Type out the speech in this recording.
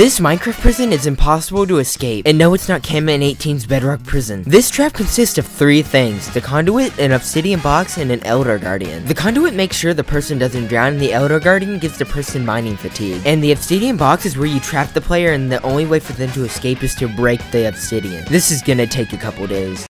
This Minecraft prison is impossible to escape, and no it's not Camman18's bedrock prison. This trap consists of three things, the conduit, an obsidian box, and an elder guardian. The conduit makes sure the person doesn't drown, and the elder guardian gives the person mining fatigue. And the obsidian box is where you trap the player, and the only way for them to escape is to break the obsidian. This is gonna take a couple days.